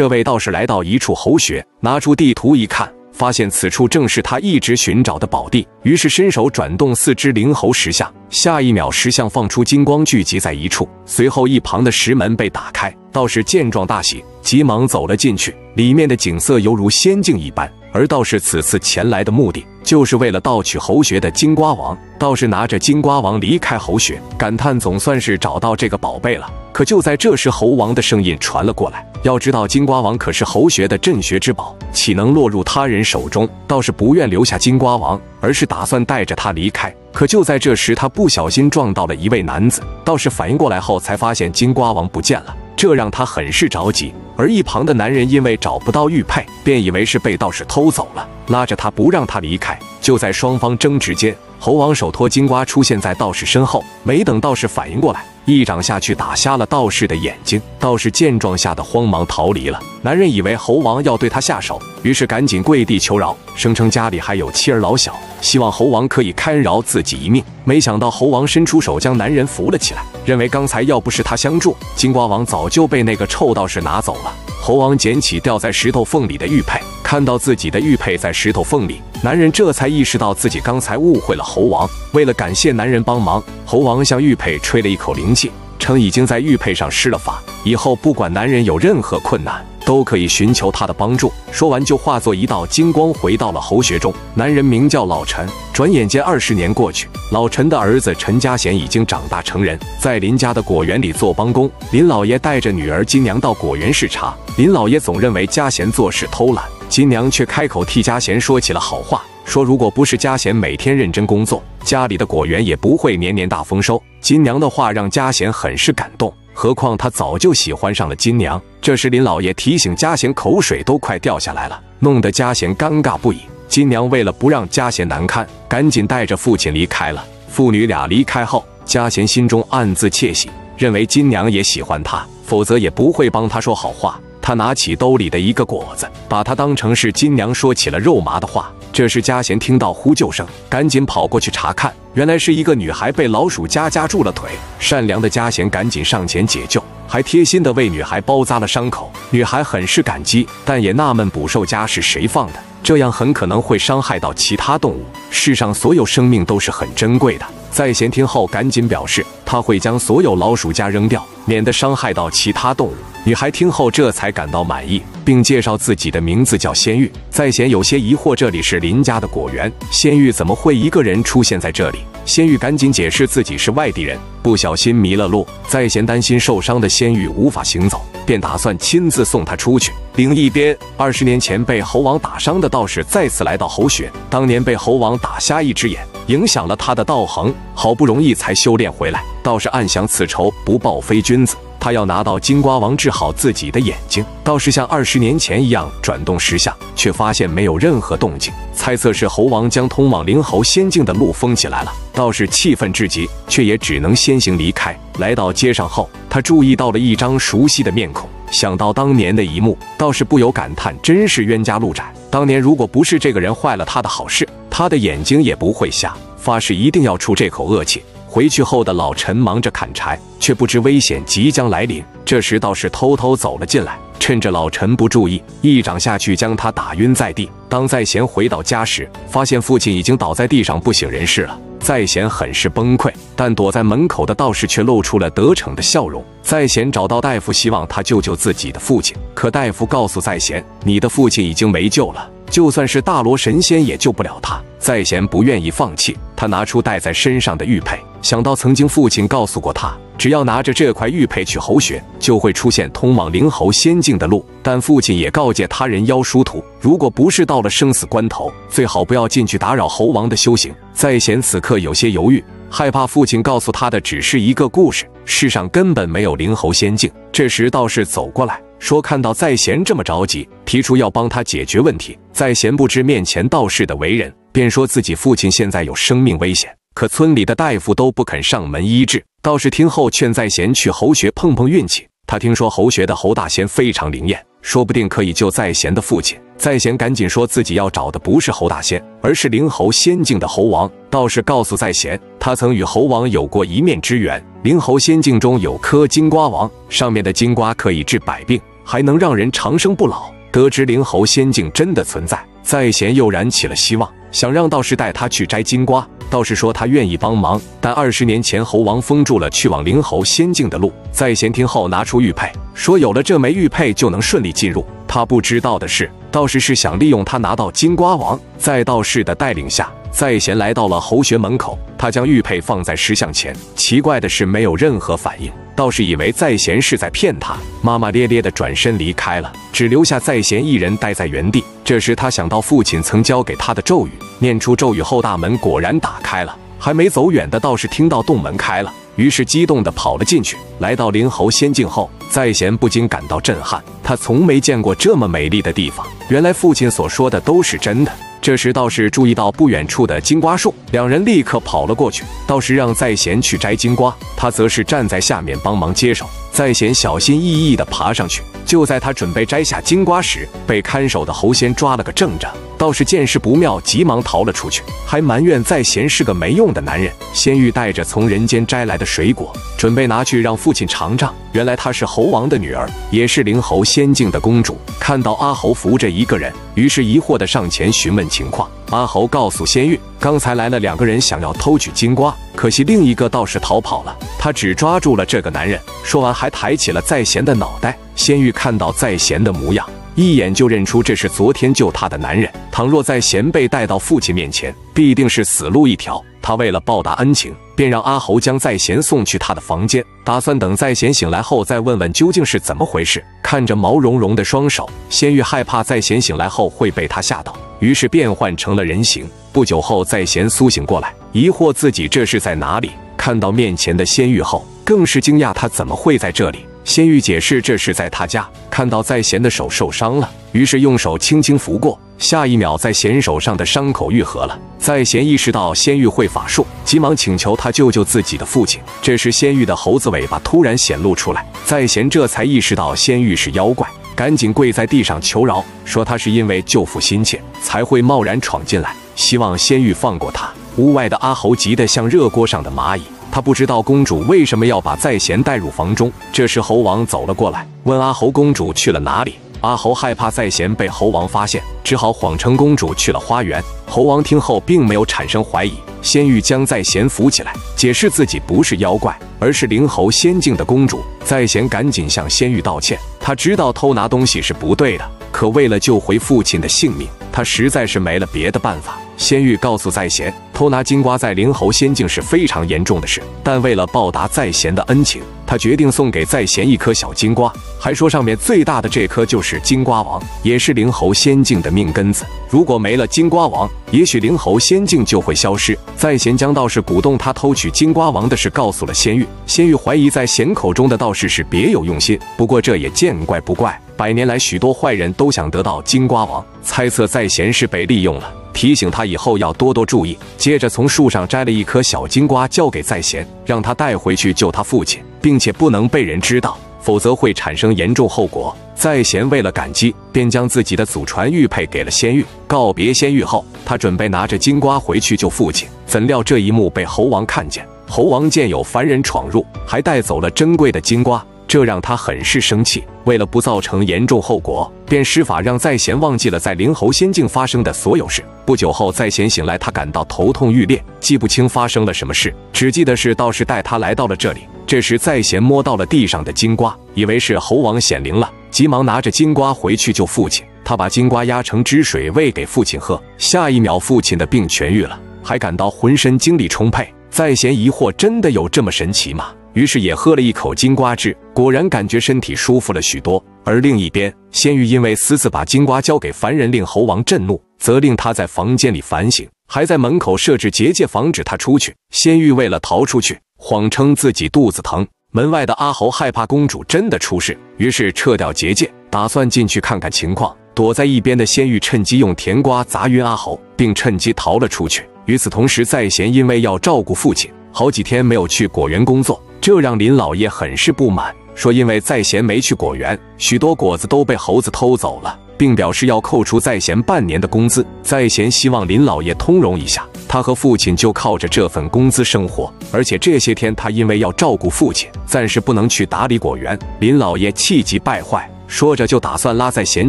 这位道士来到一处猴穴，拿出地图一看，发现此处正是他一直寻找的宝地。于是伸手转动四只灵猴石像，下一秒石像放出金光，聚集在一处。随后一旁的石门被打开，道士见状大喜，急忙走了进去。里面的景色犹如仙境一般。而道士此次前来的目的，就是为了盗取猴穴的金瓜王。道士拿着金瓜王离开猴穴，感叹总算是找到这个宝贝了。可就在这时，猴王的声音传了过来。要知道，金瓜王可是猴穴的镇穴之宝，岂能落入他人手中？道士不愿留下金瓜王，而是打算带着他离开。可就在这时，他不小心撞到了一位男子。道士反应过来后，才发现金瓜王不见了，这让他很是着急。而一旁的男人因为找不到玉佩，便以为是被道士偷走了，拉着他不让他离开。就在双方争执间，猴王手托金瓜出现在道士身后，没等道士反应过来，一掌下去打瞎了道士的眼睛。道士见状，吓得慌忙逃离了。男人以为猴王要对他下手，于是赶紧跪地求饶，声称家里还有妻儿老小，希望猴王可以堪饶自己一命。没想到猴王伸出手将男人扶了起来，认为刚才要不是他相助，金瓜王早就被那个臭道士拿走了。猴王捡起掉在石头缝里的玉佩，看到自己的玉佩在石头缝里，男人这才意识到自己刚才误会了猴王。为了感谢男人帮忙，猴王向玉佩吹了一口灵气，称已经在玉佩上施了法，以后不管男人有任何困难。都可以寻求他的帮助。说完，就化作一道金光回到了猴穴中。男人名叫老陈。转眼间二十年过去，老陈的儿子陈家贤已经长大成人，在林家的果园里做帮工。林老爷带着女儿金娘到果园视察。林老爷总认为家贤做事偷懒，金娘却开口替家贤说起了好话，说如果不是家贤每天认真工作，家里的果园也不会年年大丰收。金娘的话让家贤很是感动。何况他早就喜欢上了金娘。这时林老爷提醒嘉贤，口水都快掉下来了，弄得嘉贤尴尬不已。金娘为了不让嘉贤难堪，赶紧带着父亲离开了。父女俩离开后，嘉贤心中暗自窃喜，认为金娘也喜欢他，否则也不会帮他说好话。他拿起兜里的一个果子，把它当成是金娘说起了肉麻的话。这时嘉贤听到呼救声，赶紧跑过去查看，原来是一个女孩被老鼠夹夹住了腿。善良的嘉贤赶紧上前解救，还贴心的为女孩包扎了伤口。女孩很是感激，但也纳闷捕兽夹是谁放的，这样很可能会伤害到其他动物。世上所有生命都是很珍贵的。在贤听后，赶紧表示他会将所有老鼠夹扔掉，免得伤害到其他动物。女孩听后，这才感到满意，并介绍自己的名字叫仙玉。在贤有些疑惑，这里是林家的果园，仙玉怎么会一个人出现在这里？仙玉赶紧解释自己是外地人，不小心迷了路。在贤担心受伤的仙玉无法行走，便打算亲自送她出去。另一边，二十年前被猴王打伤的道士再次来到猴穴，当年被猴王打瞎一只眼。影响了他的道行，好不容易才修炼回来。道士暗想，此仇不报非君子。他要拿到金瓜王治好自己的眼睛。道士像二十年前一样转动石像，却发现没有任何动静，猜测是猴王将通往灵猴仙境的路封起来了。道士气愤至极，却也只能先行离开。来到街上后，他注意到了一张熟悉的面孔，想到当年的一幕，道士不由感叹：真是冤家路窄。当年如果不是这个人坏了他的好事，他的眼睛也不会瞎。发誓一定要出这口恶气。回去后的老陈忙着砍柴，却不知危险即将来临。这时道士偷偷走了进来，趁着老陈不注意，一掌下去将他打晕在地。当在贤回到家时，发现父亲已经倒在地上不省人事了。在贤很是崩溃，但躲在门口的道士却露出了得逞的笑容。在贤找到大夫，希望他救救自己的父亲，可大夫告诉在贤：“你的父亲已经没救了。”就算是大罗神仙也救不了他。在贤不愿意放弃，他拿出带在身上的玉佩，想到曾经父亲告诉过他，只要拿着这块玉佩去猴穴，就会出现通往灵猴仙境的路。但父亲也告诫他人妖殊途，如果不是到了生死关头，最好不要进去打扰猴王的修行。在贤此刻有些犹豫，害怕父亲告诉他的只是一个故事，世上根本没有灵猴仙境。这时道士走过来。说看到在贤这么着急，提出要帮他解决问题。在贤不知面前道士的为人，便说自己父亲现在有生命危险，可村里的大夫都不肯上门医治。道士听后劝在贤去猴穴碰碰运气。他听说猴穴的猴大仙非常灵验，说不定可以救在贤的父亲。在贤赶紧说自己要找的不是猴大仙，而是灵猴仙境的猴王。道士告诉在贤，他曾与猴王有过一面之缘。灵猴仙境中有颗金瓜王，上面的金瓜可以治百病。还能让人长生不老。得知灵猴仙境真的存在，在贤又燃起了希望，想让道士带他去摘金瓜。道士说他愿意帮忙，但二十年前猴王封住了去往灵猴仙境的路。在贤听后拿出玉佩，说有了这枚玉佩就能顺利进入。他不知道的是，道士是想利用他拿到金瓜王。在道士的带领下，在贤来到了猴穴门口，他将玉佩放在石像前。奇怪的是，没有任何反应。道士以为在贤是在骗他，骂骂咧咧的转身离开了，只留下在贤一人待在原地。这时他想到父亲曾教给他的咒语，念出咒语后，大门果然打开了。还没走远的道士听到洞门开了，于是激动地跑了进去。来到灵猴仙境后，在贤不禁感到震撼，他从没见过这么美丽的地方。原来父亲所说的都是真的。这时道士注意到不远处的金瓜树，两人立刻跑了过去。道士让在贤去摘金瓜，他则是站在下面帮忙接手。在贤小心翼翼地爬上去，就在他准备摘下金瓜时，被看守的猴仙抓了个正着。道士见势不妙，急忙逃了出去，还埋怨在贤是个没用的男人。仙玉带着从人间摘来的水果，准备拿去让父亲尝尝。原来她是猴王的女儿，也是灵猴仙境的公主。看到阿猴扶着一个人，于是疑惑地上前询问情况。阿猴告诉仙玉，刚才来了两个人，想要偷取金瓜，可惜另一个道士逃跑了，他只抓住了这个男人。说完，还抬起了在贤的脑袋。仙玉看到在贤的模样。一眼就认出这是昨天救他的男人。倘若在贤被带到父亲面前，必定是死路一条。他为了报答恩情，便让阿侯将在贤送去他的房间，打算等在贤醒来后再问问究竟是怎么回事。看着毛茸茸的双手，仙玉害怕在贤醒来后会被他吓到，于是变换成了人形。不久后，在贤苏醒过来，疑惑自己这是在哪里。看到面前的仙玉后，更是惊讶他怎么会在这里。仙玉解释，这是在他家看到在贤的手受伤了，于是用手轻轻拂过，下一秒在贤手上的伤口愈合了。在贤意识到仙玉会法术，急忙请求他救救自己的父亲。这时仙玉的猴子尾巴突然显露出来，在贤这才意识到仙玉是妖怪，赶紧跪在地上求饶，说他是因为救父心切才会贸然闯进来，希望仙玉放过他。屋外的阿猴急得像热锅上的蚂蚁。他不知道公主为什么要把在贤带入房中。这时猴王走了过来，问阿猴公主去了哪里。阿猴害怕在贤被猴王发现，只好谎称公主去了花园。猴王听后并没有产生怀疑，仙玉将在贤扶起来，解释自己不是妖怪，而是灵猴仙境的公主。在贤赶紧向仙玉道歉，他知道偷拿东西是不对的，可为了救回父亲的性命，他实在是没了别的办法。仙玉告诉在贤，偷拿金瓜在灵猴仙境是非常严重的事，但为了报答在贤的恩情，他决定送给在贤一颗小金瓜，还说上面最大的这颗就是金瓜王，也是灵猴仙境的命根子。如果没了金瓜王，也许灵猴仙境就会消失。在贤将道士鼓动他偷取金瓜王的事告诉了仙玉，仙玉怀疑在贤口中的道士是别有用心，不过这也见怪不怪，百年来许多坏人都想得到金瓜王，猜测在贤是被利用了。提醒他以后要多多注意。接着从树上摘了一颗小金瓜，交给在贤，让他带回去救他父亲，并且不能被人知道，否则会产生严重后果。在贤为了感激，便将自己的祖传玉佩给了仙玉。告别仙玉后，他准备拿着金瓜回去救父亲。怎料这一幕被猴王看见，猴王见有凡人闯入，还带走了珍贵的金瓜。这让他很是生气，为了不造成严重后果，便施法让在贤忘记了在灵猴仙境发生的所有事。不久后，在贤醒来，他感到头痛欲裂，记不清发生了什么事，只记得是道士带他来到了这里。这时，在贤摸到了地上的金瓜，以为是猴王显灵了，急忙拿着金瓜回去救父亲。他把金瓜压成汁水喂给父亲喝，下一秒，父亲的病痊愈了，还感到浑身精力充沛。在贤疑惑：真的有这么神奇吗？于是也喝了一口金瓜汁，果然感觉身体舒服了许多。而另一边，仙玉因为私自把金瓜交给凡人，令猴王震怒，责令他在房间里反省，还在门口设置结界防止他出去。仙玉为了逃出去，谎称自己肚子疼。门外的阿猴害怕公主真的出事，于是撤掉结界，打算进去看看情况。躲在一边的仙玉趁机用甜瓜砸晕阿猴，并趁机逃了出去。与此同时，在贤因为要照顾父亲，好几天没有去果园工作。这让林老爷很是不满，说因为在贤没去果园，许多果子都被猴子偷走了，并表示要扣除在贤半年的工资。在贤希望林老爷通融一下，他和父亲就靠着这份工资生活，而且这些天他因为要照顾父亲，暂时不能去打理果园。林老爷气急败坏，说着就打算拉在贤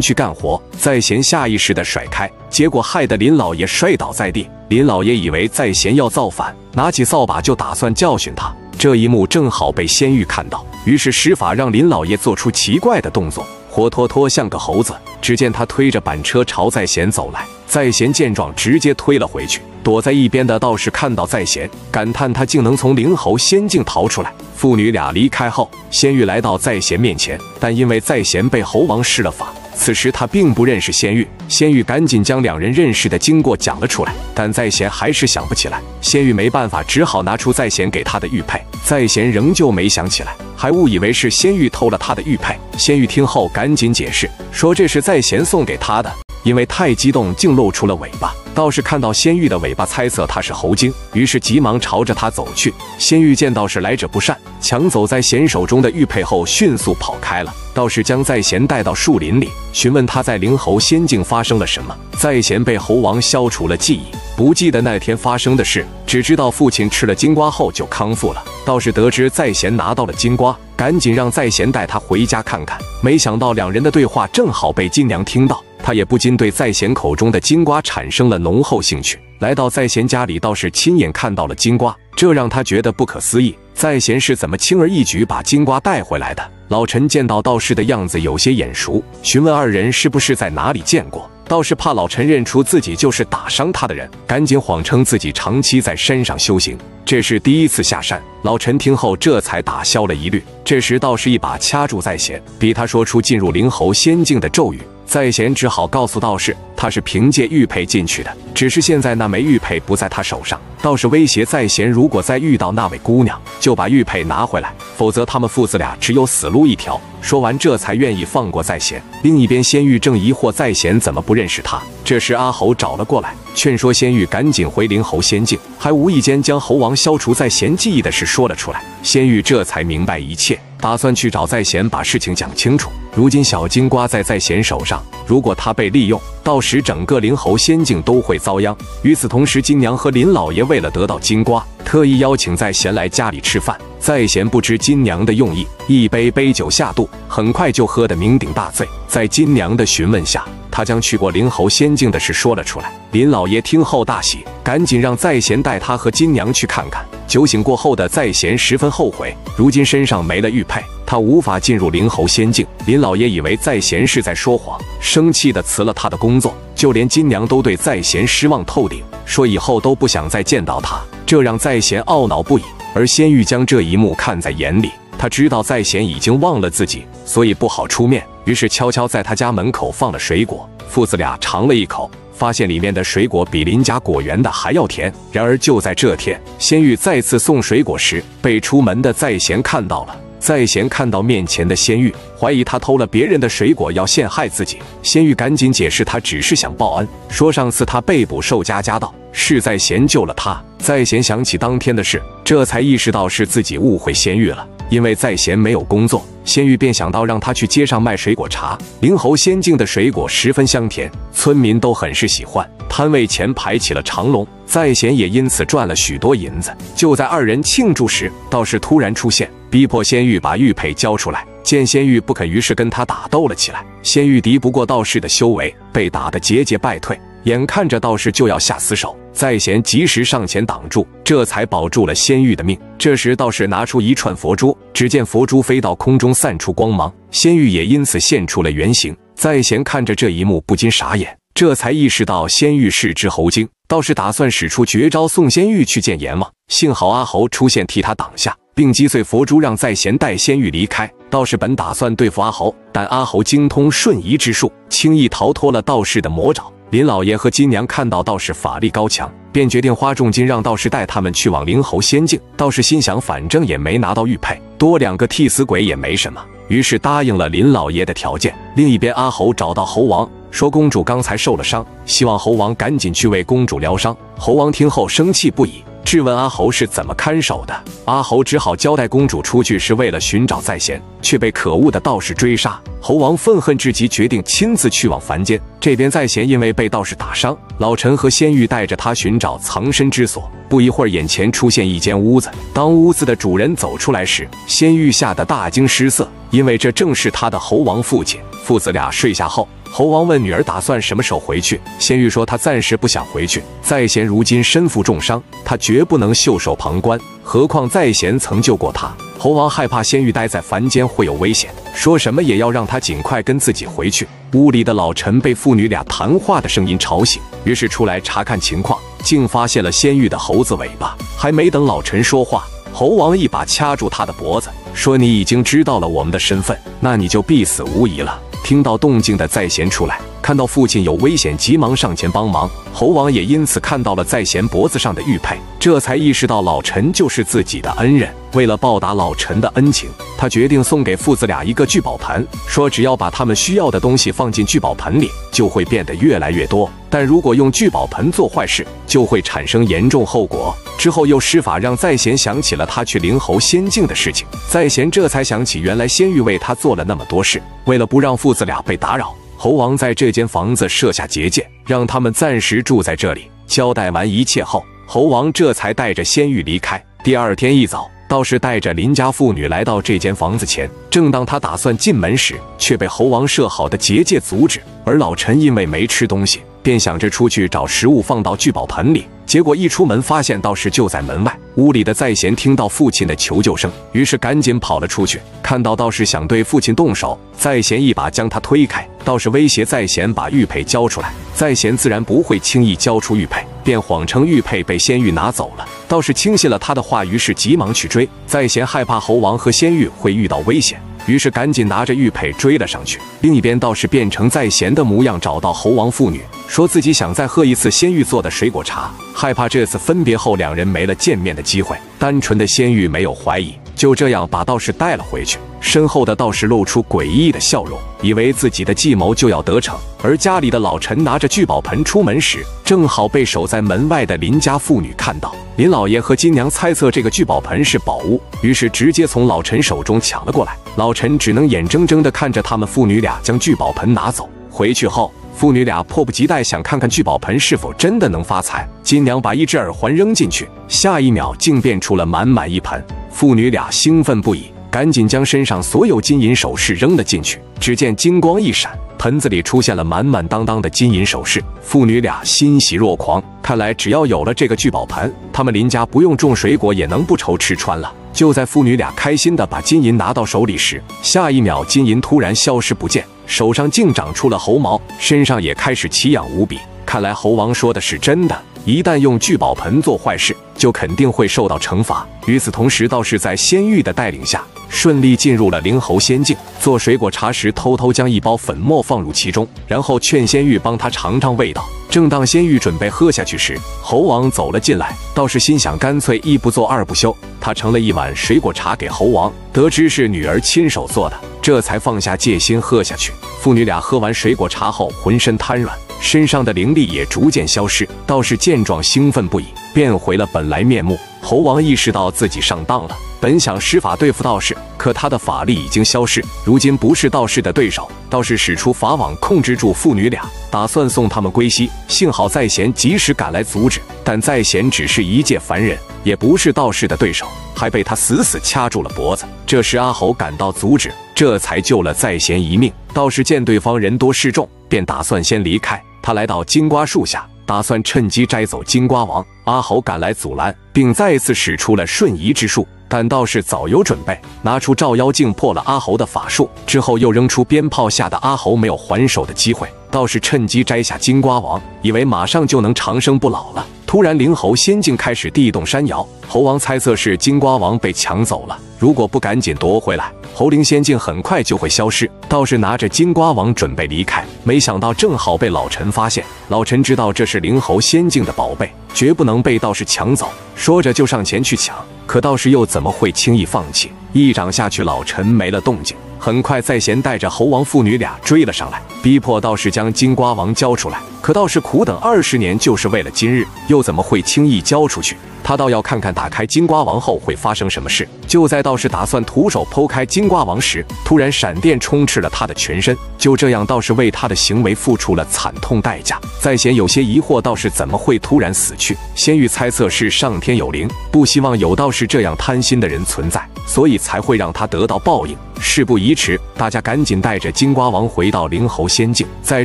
去干活，在贤下意识的甩开，结果害得林老爷摔倒在地。林老爷以为在贤要造反，拿起扫把就打算教训他。这一幕正好被仙玉看到，于是施法让林老爷做出奇怪的动作，活脱脱像个猴子。只见他推着板车朝在贤走来，在贤见状直接推了回去。躲在一边的道士看到在贤，感叹他竟能从灵猴仙境逃出来。父女俩离开后，仙玉来到在贤面前，但因为在贤被猴王施了法，此时他并不认识仙玉。仙玉赶紧将两人认识的经过讲了出来，但在贤还是想不起来。仙玉没办法，只好拿出在贤给他的玉佩，在贤仍旧没想起来，还误以为是仙玉偷了他的玉佩。仙玉听后赶紧解释说这是在贤送给他的。因为太激动，竟露出了尾巴。道士看到仙玉的尾巴，猜测他是猴精，于是急忙朝着他走去。仙玉见道士来者不善，抢走在贤手中的玉佩后，迅速跑开了。道士将在贤带到树林里，询问他在灵猴仙境发生了什么。在贤被猴王消除了记忆，不记得那天发生的事，只知道父亲吃了金瓜后就康复了。道士得知在贤拿到了金瓜，赶紧让在贤带他回家看看。没想到两人的对话正好被金娘听到。他也不禁对在贤口中的金瓜产生了浓厚兴趣。来到在贤家里，倒是亲眼看到了金瓜，这让他觉得不可思议。在贤是怎么轻而易举把金瓜带回来的？老陈见到道士的样子有些眼熟，询问二人是不是在哪里见过。道士怕老陈认出自己就是打伤他的人，赶紧谎称自己长期在山上修行，这是第一次下山。老陈听后这才打消了疑虑。这时道士一把掐住在贤，逼他说出进入灵猴仙境的咒语。在贤只好告诉道士，他是凭借玉佩进去的，只是现在那枚玉佩不在他手上。道士威胁在贤，如果再遇到那位姑娘，就把玉佩拿回来，否则他们父子俩只有死路一条。说完，这才愿意放过在贤。另一边，仙玉正疑惑在贤怎么不认识他，这时阿猴找了过来，劝说仙玉赶紧回灵猴仙境，还无意间将猴王消除在贤记忆的事说了出来。仙玉这才明白一切。打算去找在贤把事情讲清楚。如今小金瓜在在贤手上，如果他被利用，到时整个灵猴仙境都会遭殃。与此同时，金娘和林老爷为了得到金瓜，特意邀请在贤来家里吃饭。在贤不知金娘的用意，一杯杯酒下肚，很快就喝得酩酊大醉。在金娘的询问下，他将去过灵猴仙境的事说了出来。林老爷听后大喜，赶紧让在贤带他和金娘去看看。酒醒过后的在贤十分后悔，如今身上没了玉佩，他无法进入灵猴仙境。林老爷以为在贤是在说谎，生气的辞了他的工作。就连金娘都对在贤失望透顶，说以后都不想再见到他，这让在贤懊恼不已。而仙玉将这一幕看在眼里，他知道在贤已经忘了自己，所以不好出面，于是悄悄在他家门口放了水果。父子俩尝了一口。发现里面的水果比邻家果园的还要甜。然而就在这天，仙玉再次送水果时，被出门的在贤看到了。在贤看到面前的仙玉，怀疑他偷了别人的水果要陷害自己。仙玉赶紧解释，他只是想报恩，说上次他被捕受家家盗，是在贤救了他。在贤想起当天的事，这才意识到是自己误会仙玉了。因为在贤没有工作，仙玉便想到让他去街上卖水果茶。灵猴仙境的水果十分香甜，村民都很是喜欢，摊位前排起了长龙。在贤也因此赚了许多银子。就在二人庆祝时，道士突然出现，逼迫仙玉把玉佩交出来。见仙玉不肯，于是跟他打斗了起来。仙玉敌不过道士的修为，被打得节节败退。眼看着道士就要下死手，在贤及时上前挡住，这才保住了仙玉的命。这时道士拿出一串佛珠，只见佛珠飞到空中，散出光芒，仙玉也因此现出了原形。在贤看着这一幕，不禁傻眼，这才意识到仙玉是只猴精。道士打算使出绝招送仙玉去见阎王，幸好阿猴出现替他挡下，并击碎佛珠，让在贤带仙玉离开。道士本打算对付阿猴，但阿猴精通瞬移之术，轻易逃脱了道士的魔爪。林老爷和金娘看到道士法力高强，便决定花重金让道士带他们去往灵猴仙境。道士心想，反正也没拿到玉佩，多两个替死鬼也没什么，于是答应了林老爷的条件。另一边，阿猴找到猴王，说公主刚才受了伤，希望猴王赶紧去为公主疗伤。猴王听后生气不已，质问阿侯是怎么看守的。阿侯只好交代公主出去是为了寻找在贤，却被可恶的道士追杀。猴王愤恨至极，决定亲自去往凡间。这边在贤因为被道士打伤，老陈和仙玉带着他寻找藏身之所。不一会儿，眼前出现一间屋子。当屋子的主人走出来时，仙玉吓得大惊失色，因为这正是他的猴王父亲。父子俩睡下后，猴王问女儿打算什么时候回去。仙玉说她暂时不想回去。在贤如今身负重伤，他绝不能袖手旁观。何况在贤曾救过他。猴王害怕仙玉待在凡间会有危险，说什么也要让他尽快跟自己回去。屋里的老陈被父女俩谈话的声音吵醒，于是出来查看情况。竟发现了仙玉的猴子尾巴，还没等老陈说话，猴王一把掐住他的脖子，说：“你已经知道了我们的身份，那你就必死无疑了。”听到动静的在贤出来，看到父亲有危险，急忙上前帮忙。猴王也因此看到了在贤脖子上的玉佩，这才意识到老陈就是自己的恩人。为了报答老陈的恩情，他决定送给父子俩一个聚宝盆，说只要把他们需要的东西放进聚宝盆里，就会变得越来越多。但如果用聚宝盆做坏事，就会产生严重后果。之后又施法让在贤想起了他去灵猴仙境的事情，在贤这才想起原来仙玉为他做了那么多事。为了不让父子俩被打扰，猴王在这间房子设下结界，让他们暂时住在这里。交代完一切后，猴王这才带着仙玉离开。第二天一早，道士带着邻家妇女来到这间房子前，正当他打算进门时，却被猴王设好的结界阻止。而老陈因为没吃东西。便想着出去找食物放到聚宝盆里，结果一出门发现道士就在门外。屋里的在贤听到父亲的求救声，于是赶紧跑了出去。看到道士想对父亲动手，在贤一把将他推开。道士威胁在贤把玉佩交出来，在贤自然不会轻易交出玉佩，便谎称玉佩被仙玉拿走了。道士轻信了他的话，于是急忙去追。在贤害怕猴王和仙玉会遇到危险。于是赶紧拿着玉佩追了上去。另一边道士变成在贤的模样，找到猴王父女，说自己想再喝一次仙玉做的水果茶，害怕这次分别后两人没了见面的机会。单纯的仙玉没有怀疑，就这样把道士带了回去。身后的道士露出诡异的笑容，以为自己的计谋就要得逞。而家里的老陈拿着聚宝盆出门时，正好被守在门外的林家妇女看到。林老爷和金娘猜测这个聚宝盆是宝物，于是直接从老陈手中抢了过来。老陈只能眼睁睁地看着他们父女俩将聚宝盆拿走。回去后，父女俩迫不及待想看看聚宝盆是否真的能发财。金娘把一只耳环扔进去，下一秒竟变出了满满一盆。父女俩兴奋不已。赶紧将身上所有金银首饰扔了进去，只见金光一闪，盆子里出现了满满当当的金银首饰。父女俩欣喜若狂，看来只要有了这个聚宝盆，他们林家不用种水果也能不愁吃穿了。就在父女俩开心的把金银拿到手里时，下一秒金银突然消失不见，手上竟长出了猴毛，身上也开始奇痒无比。看来猴王说的是真的。一旦用聚宝盆做坏事，就肯定会受到惩罚。与此同时，道士在仙玉的带领下，顺利进入了灵猴仙境。做水果茶时，偷偷将一包粉末放入其中，然后劝仙玉帮他尝尝味道。正当仙玉准备喝下去时，猴王走了进来。道士心想，干脆一不做二不休，他盛了一碗水果茶给猴王。得知是女儿亲手做的，这才放下戒心喝下去。父女俩喝完水果茶后，浑身瘫软。身上的灵力也逐渐消失，道士见状兴奋不已，变回了本来面目。猴王意识到自己上当了，本想施法对付道士，可他的法力已经消失，如今不是道士的对手。道士使出法网控制住父女俩，打算送他们归西。幸好在贤及时赶来阻止，但在贤只是一介凡人，也不是道士的对手，还被他死死掐住了脖子。这时阿侯赶到阻止，这才救了在贤一命。道士见对方人多势众，便打算先离开。他来到金瓜树下，打算趁机摘走金瓜王。阿侯赶来阻拦，并再次使出了瞬移之术。但道士早有准备，拿出照妖镜破了阿侯的法术，之后又扔出鞭炮，吓得阿侯没有还手的机会。道士趁机摘下金瓜王，以为马上就能长生不老了。突然，灵猴仙境开始地动山摇，猴王猜测是金瓜王被抢走了。如果不赶紧夺回来，猴灵仙境很快就会消失。道士拿着金瓜王准备离开，没想到正好被老陈发现。老陈知道这是灵猴仙境的宝贝，绝不能被道士抢走。说着就上前去抢，可道士又怎么会轻易放弃？一掌下去，老陈没了动静。很快，在贤带着猴王父女俩追了上来，逼迫道士将金瓜王交出来。可道士苦等二十年，就是为了今日，又怎么会轻易交出去？他倒要看看打开金瓜王后会发生什么事。就在道士打算徒手剖开金瓜王时，突然闪电充斥了他的全身。就这样，道士为他的行为付出了惨痛代价。在贤有些疑惑，道士怎么会突然死去？仙玉猜测是上天有灵，不希望有道士这样贪心的人存在，所以才会让他得到报应。事不宜迟，大家赶紧带着金瓜王回到灵猴仙境。在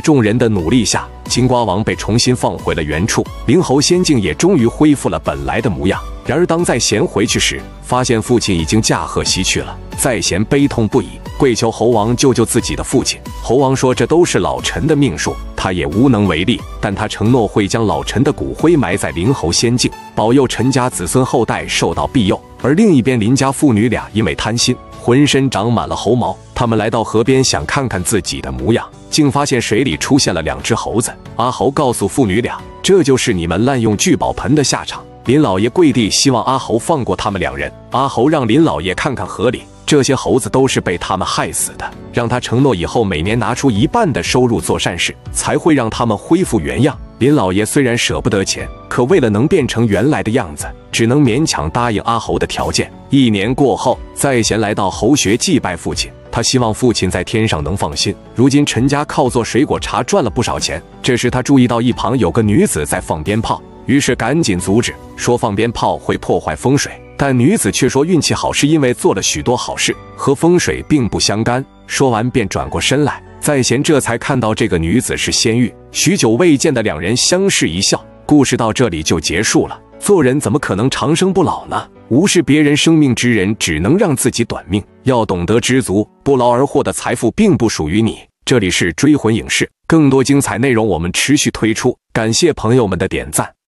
众人的努力下，金瓜王被重新放回了原处，灵猴仙境也终于恢复了本来的模样。然而，当在贤回去时，发现父亲已经驾鹤西去了。在贤悲痛不已，跪求猴王救救自己的父亲。猴王说：“这都是老臣的命数，他也无能为力。但他承诺会将老臣的骨灰埋在灵猴仙境，保佑陈家子孙后代受到庇佑。”而另一边，林家父女俩因为贪心，浑身长满了猴毛。他们来到河边，想看看自己的模样，竟发现水里出现了两只猴子。阿猴告诉父女俩：“这就是你们滥用聚宝盆的下场。”林老爷跪地，希望阿猴放过他们两人。阿猴让林老爷看看河里，这些猴子都是被他们害死的，让他承诺以后每年拿出一半的收入做善事，才会让他们恢复原样。林老爷虽然舍不得钱，可为了能变成原来的样子，只能勉强答应阿侯的条件。一年过后，在贤来到侯穴祭拜父亲，他希望父亲在天上能放心。如今陈家靠做水果茶赚了不少钱，这时他注意到一旁有个女子在放鞭炮。于是赶紧阻止，说放鞭炮会破坏风水。但女子却说运气好是因为做了许多好事，和风水并不相干。说完便转过身来。在贤这才看到这个女子是仙玉，许久未见的两人相视一笑。故事到这里就结束了。做人怎么可能长生不老呢？无视别人生命之人，只能让自己短命。要懂得知足，不劳而获的财富并不属于你。这里是追魂影视，更多精彩内容我们持续推出，感谢朋友们的点赞。